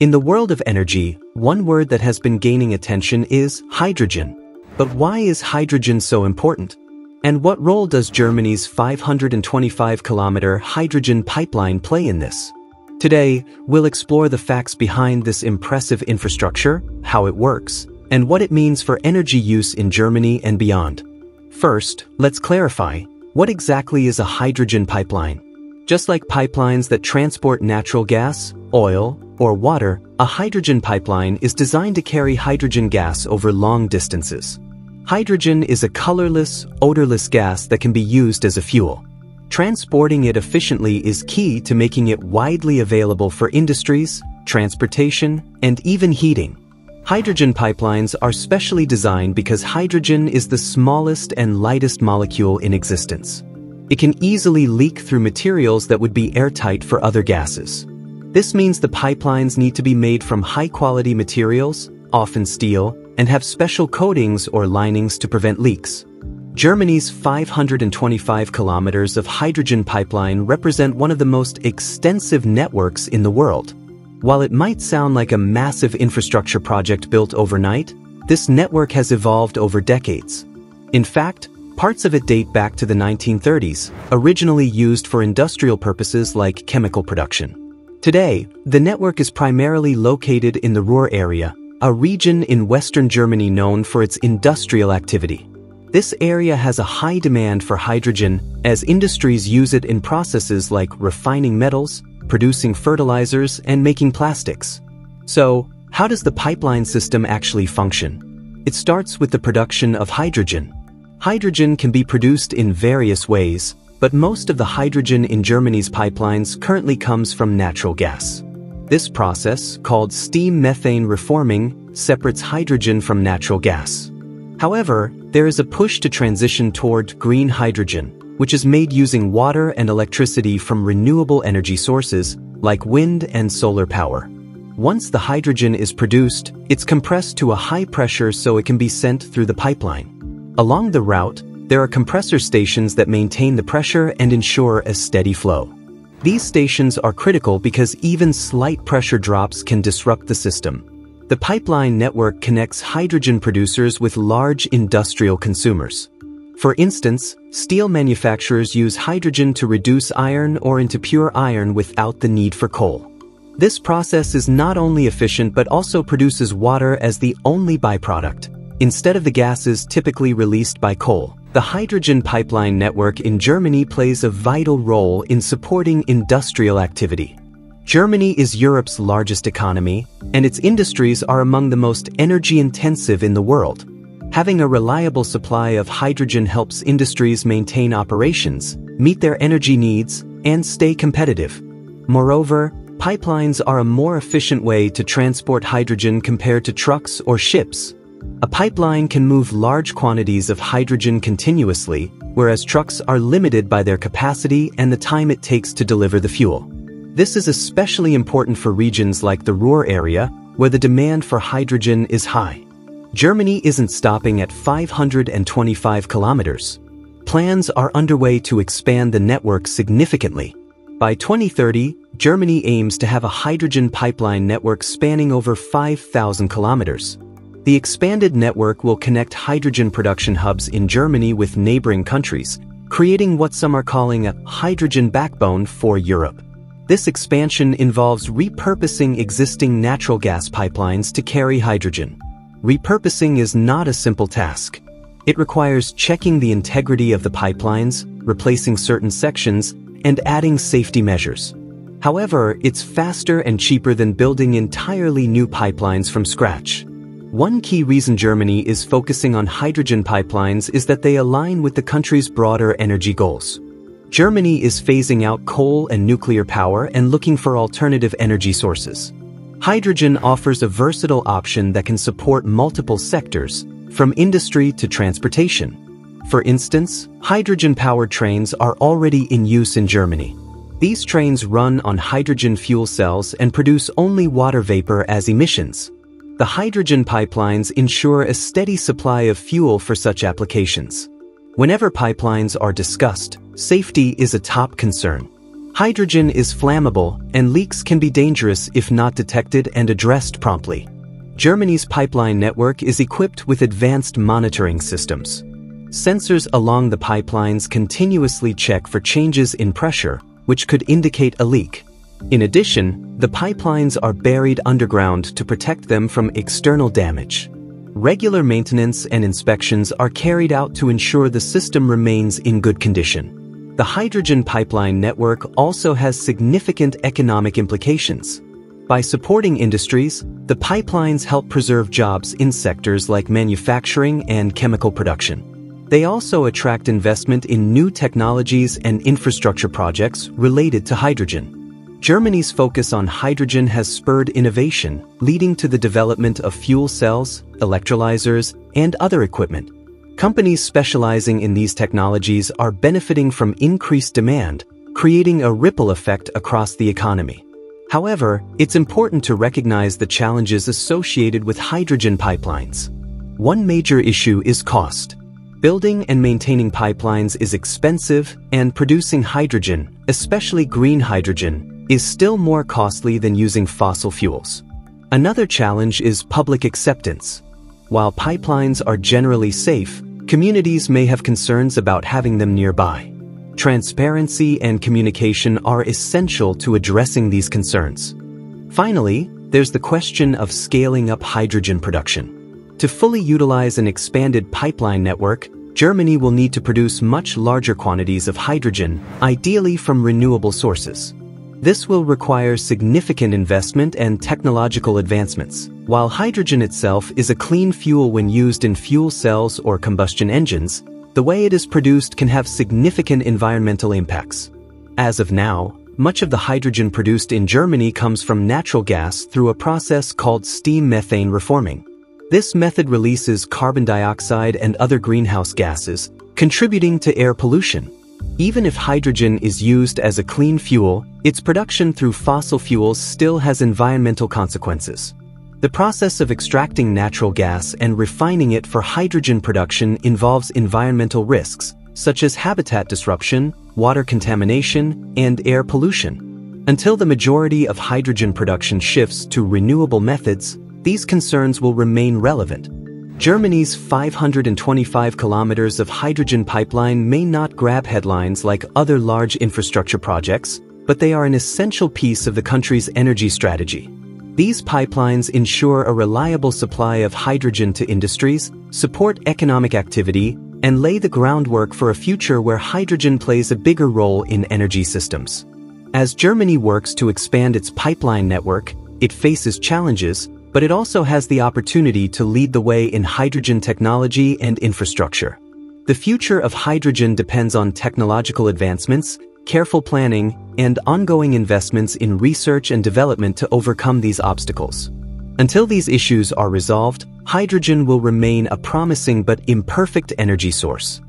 In the world of energy, one word that has been gaining attention is hydrogen. But why is hydrogen so important? And what role does Germany's 525-kilometer hydrogen pipeline play in this? Today, we'll explore the facts behind this impressive infrastructure, how it works, and what it means for energy use in Germany and beyond. First, let's clarify, what exactly is a hydrogen pipeline? Just like pipelines that transport natural gas, oil, or water, a hydrogen pipeline is designed to carry hydrogen gas over long distances. Hydrogen is a colorless, odorless gas that can be used as a fuel. Transporting it efficiently is key to making it widely available for industries, transportation, and even heating. Hydrogen pipelines are specially designed because hydrogen is the smallest and lightest molecule in existence. It can easily leak through materials that would be airtight for other gases. This means the pipelines need to be made from high-quality materials, often steel, and have special coatings or linings to prevent leaks. Germany's 525 kilometers of hydrogen pipeline represent one of the most extensive networks in the world. While it might sound like a massive infrastructure project built overnight, this network has evolved over decades. In fact, parts of it date back to the 1930s, originally used for industrial purposes like chemical production. Today, the network is primarily located in the Ruhr area, a region in western Germany known for its industrial activity. This area has a high demand for hydrogen as industries use it in processes like refining metals, producing fertilizers, and making plastics. So, how does the pipeline system actually function? It starts with the production of hydrogen. Hydrogen can be produced in various ways, but most of the hydrogen in Germany's pipelines currently comes from natural gas. This process, called steam methane reforming, separates hydrogen from natural gas. However, there is a push to transition toward green hydrogen, which is made using water and electricity from renewable energy sources like wind and solar power. Once the hydrogen is produced, it's compressed to a high pressure so it can be sent through the pipeline. Along the route, there are compressor stations that maintain the pressure and ensure a steady flow. These stations are critical because even slight pressure drops can disrupt the system. The pipeline network connects hydrogen producers with large industrial consumers. For instance, steel manufacturers use hydrogen to reduce iron ore into pure iron without the need for coal. This process is not only efficient but also produces water as the only byproduct, instead of the gases typically released by coal. The hydrogen pipeline network in Germany plays a vital role in supporting industrial activity. Germany is Europe's largest economy, and its industries are among the most energy-intensive in the world. Having a reliable supply of hydrogen helps industries maintain operations, meet their energy needs, and stay competitive. Moreover, pipelines are a more efficient way to transport hydrogen compared to trucks or ships, a pipeline can move large quantities of hydrogen continuously, whereas trucks are limited by their capacity and the time it takes to deliver the fuel. This is especially important for regions like the Ruhr area, where the demand for hydrogen is high. Germany isn't stopping at 525 kilometers. Plans are underway to expand the network significantly. By 2030, Germany aims to have a hydrogen pipeline network spanning over 5,000 kilometers. The expanded network will connect hydrogen production hubs in Germany with neighboring countries, creating what some are calling a hydrogen backbone for Europe. This expansion involves repurposing existing natural gas pipelines to carry hydrogen. Repurposing is not a simple task. It requires checking the integrity of the pipelines, replacing certain sections, and adding safety measures. However, it's faster and cheaper than building entirely new pipelines from scratch. One key reason Germany is focusing on hydrogen pipelines is that they align with the country's broader energy goals. Germany is phasing out coal and nuclear power and looking for alternative energy sources. Hydrogen offers a versatile option that can support multiple sectors, from industry to transportation. For instance, hydrogen-powered trains are already in use in Germany. These trains run on hydrogen fuel cells and produce only water vapor as emissions. The hydrogen pipelines ensure a steady supply of fuel for such applications. Whenever pipelines are discussed, safety is a top concern. Hydrogen is flammable, and leaks can be dangerous if not detected and addressed promptly. Germany's pipeline network is equipped with advanced monitoring systems. Sensors along the pipelines continuously check for changes in pressure, which could indicate a leak. In addition, the pipelines are buried underground to protect them from external damage. Regular maintenance and inspections are carried out to ensure the system remains in good condition. The hydrogen pipeline network also has significant economic implications. By supporting industries, the pipelines help preserve jobs in sectors like manufacturing and chemical production. They also attract investment in new technologies and infrastructure projects related to hydrogen. Germany's focus on hydrogen has spurred innovation, leading to the development of fuel cells, electrolyzers, and other equipment, Companies specializing in these technologies are benefiting from increased demand, creating a ripple effect across the economy. However, it's important to recognize the challenges associated with hydrogen pipelines. One major issue is cost. Building and maintaining pipelines is expensive, and producing hydrogen, especially green hydrogen, is still more costly than using fossil fuels. Another challenge is public acceptance. While pipelines are generally safe, Communities may have concerns about having them nearby. Transparency and communication are essential to addressing these concerns. Finally, there's the question of scaling up hydrogen production. To fully utilize an expanded pipeline network, Germany will need to produce much larger quantities of hydrogen, ideally from renewable sources. This will require significant investment and technological advancements. While hydrogen itself is a clean fuel when used in fuel cells or combustion engines, the way it is produced can have significant environmental impacts. As of now, much of the hydrogen produced in Germany comes from natural gas through a process called steam methane reforming. This method releases carbon dioxide and other greenhouse gases, contributing to air pollution. Even if hydrogen is used as a clean fuel, its production through fossil fuels still has environmental consequences. The process of extracting natural gas and refining it for hydrogen production involves environmental risks, such as habitat disruption, water contamination, and air pollution. Until the majority of hydrogen production shifts to renewable methods, these concerns will remain relevant. Germany's 525 kilometers of hydrogen pipeline may not grab headlines like other large infrastructure projects, but they are an essential piece of the country's energy strategy. These pipelines ensure a reliable supply of hydrogen to industries, support economic activity, and lay the groundwork for a future where hydrogen plays a bigger role in energy systems. As Germany works to expand its pipeline network, it faces challenges, but it also has the opportunity to lead the way in hydrogen technology and infrastructure. The future of hydrogen depends on technological advancements, careful planning, and ongoing investments in research and development to overcome these obstacles. Until these issues are resolved, hydrogen will remain a promising but imperfect energy source.